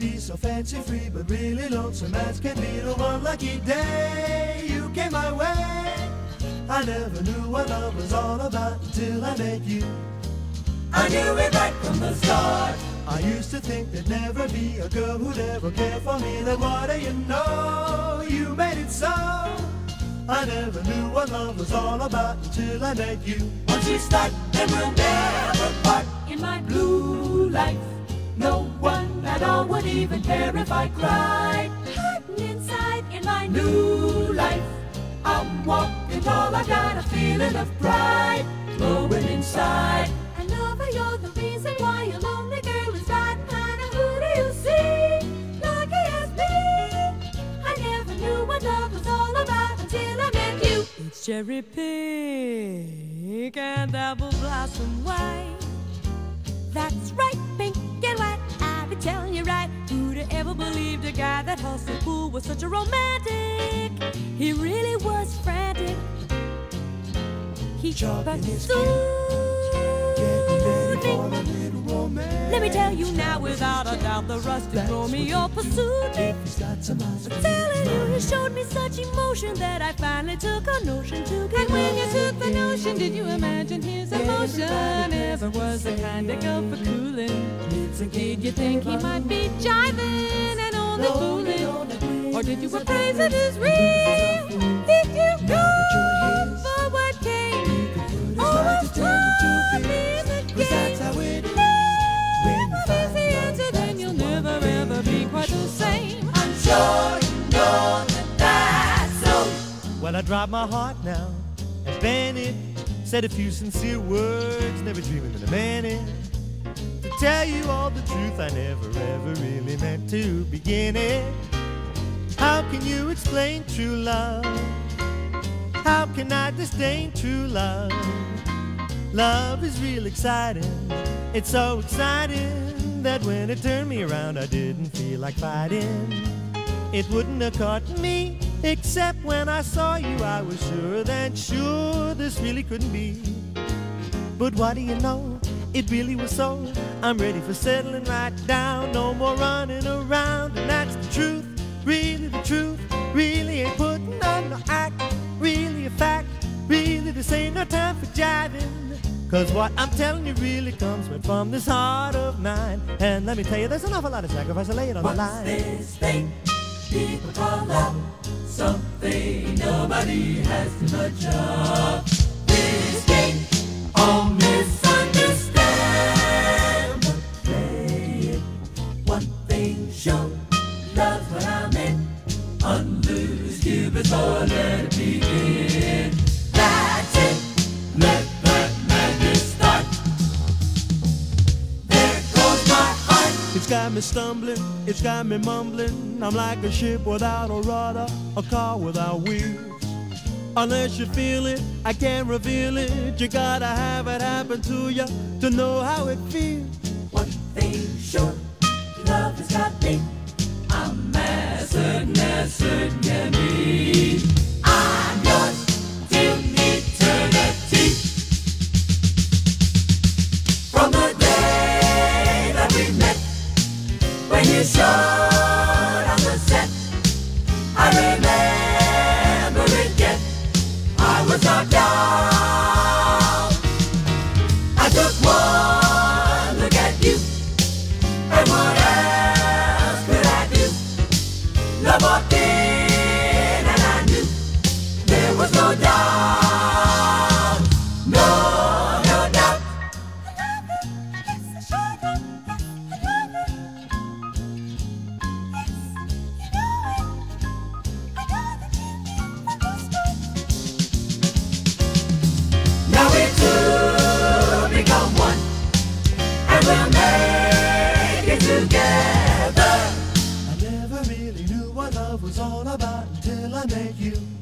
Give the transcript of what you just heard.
be so fancy free, but really lonesome as can be. The one lucky day you came my way. I never knew what love was all about until I met you. I knew it right from the start. I used to think there'd never be a girl who'd ever care for me. Then what do you know? You made it so. I never knew what love was all about until I met you. Once we start, then we'll never part. In my blue life, no one at all would even care if I cried. Hiding inside in my new life, I'm walking tall. I got a feeling of pride glowing inside. And lover, you're the reason why a lonely girl is riding high. Now who do you see? Lucky as me. I never knew what love was all about until I met you. It's cherry pink and apple blossom white. That's right, believed a guy that hustled pool was such a romantic? He really was frantic. He Jogging his pursued Getting ready for romance. Let me tell you now, without a doubt, the rustic Romeo pursued me. If he's got some eyes for Telling you, he showed me such emotion that I finally took a notion to get And when you took the notion, did you imagine his emotion? Ever was the kind that go for cooling? Did you think he might be jiving and only fooling? Or did you appraise it as real? Did you go dropped my heart now. As Bennett said a few sincere words, never dreaming that a man in. To tell you all the truth, I never ever really meant to begin it. How can you explain true love? How can I disdain true love? Love is real exciting. It's so exciting that when it turned me around, I didn't feel like fighting. It wouldn't have caught me, except when I saw you. I was sure that sure this really couldn't be. But what do you know? It really was so. I'm ready for settling right down. No more running around, and that's the truth. Really the truth. Really ain't putting on no act. Really a fact. Really this ain't no time for jiving. Cause what I'm telling you really comes right from this heart of mine. And let me tell you, there's an awful lot of sacrifice I laid on the What's line. this thing people call love? Something nobody has to much of. This game, all misunderstand. But play it. One thing sure, love's what I meant. Unloose Cupid's or let it begin. Got me stumbling, it's got me mumbling. I'm like a ship without a rudder, a car without wheels. Unless you feel it, I can't reveal it. You gotta have it happen to you to know how it feels. One thing sure, love has got me. I'm as certain certain the set, I remember it yet. I was knocked down. I met you.